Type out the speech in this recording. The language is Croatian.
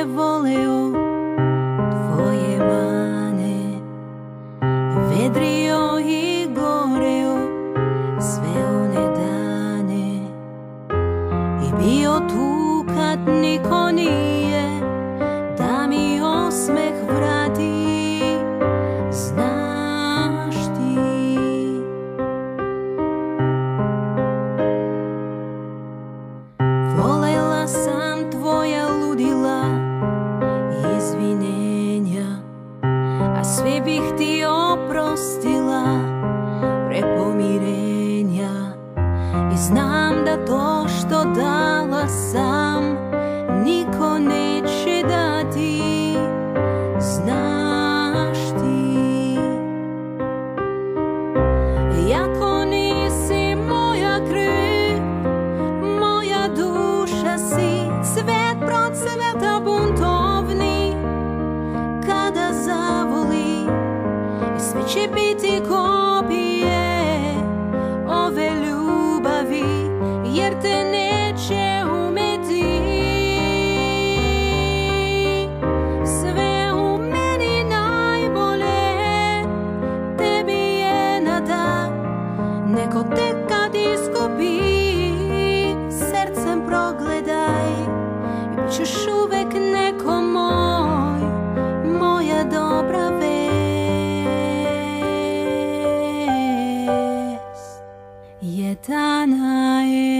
je voleo tvoje mane. Vedrio i goreo sve one dane. I bio tu kad niko nije A sve bih ti oprostila će biti kopije ove ljubavi jer te neće umeti. Sve u meni najbolje tebi je nada neko te kad iskopi srcem progledaj. I ćeš uvek neko moj moja dobra već たなえ